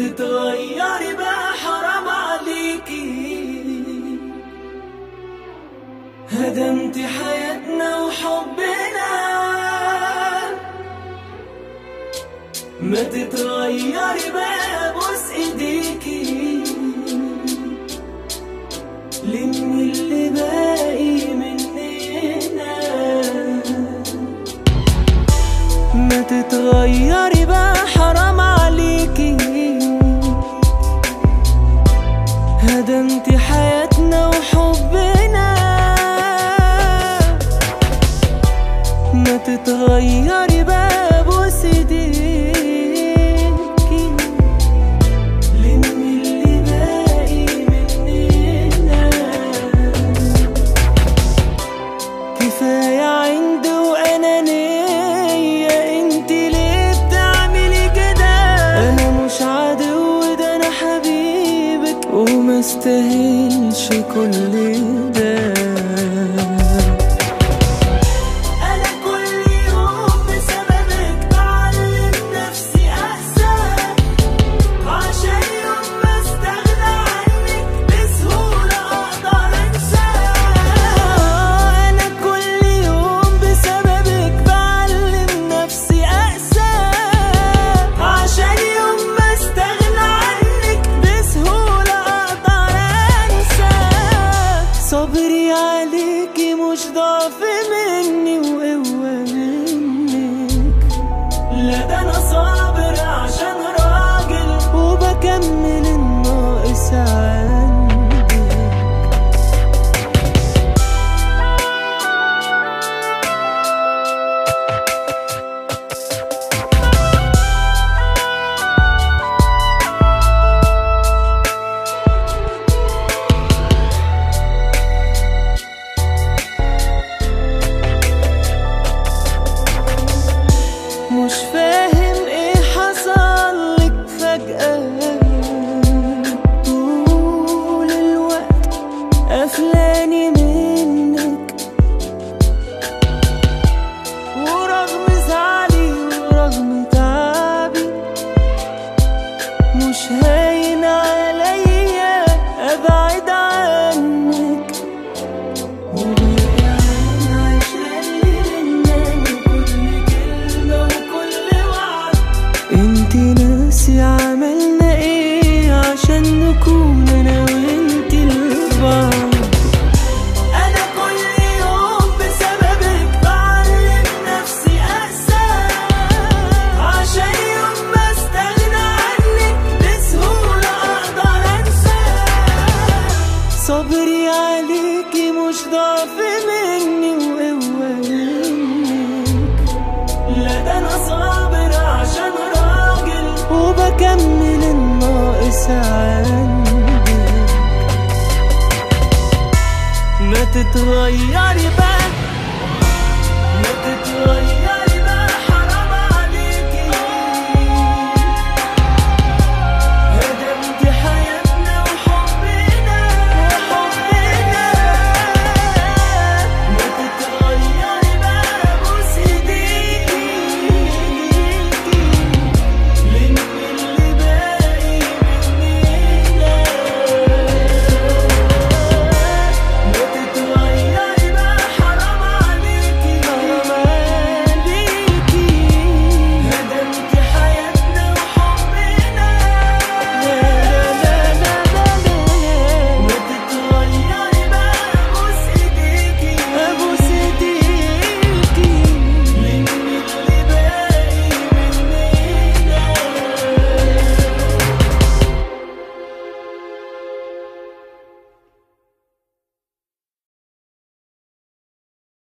تتغيري بقى حرام عليكي هدمتي حياتنا وحبنا. ما تتغيري بقى بوس ايديكي لأن اللي باقي مننا. ما تتغيري بقى بوس ايديكي لمي اللي باقي مننا. كفاية عند وأنانية أنت ليه بتعملي كده؟ أنا مش عدو ده أنا حبيبك. وما استاهلش كل صبري عليكي مش ضعف صبري عليكي مش ضعف مني وقوة منك. لا ده أنا صابر عشان راجل وبكمل الناقص عندك ما تتغيري بقى ما تتغيري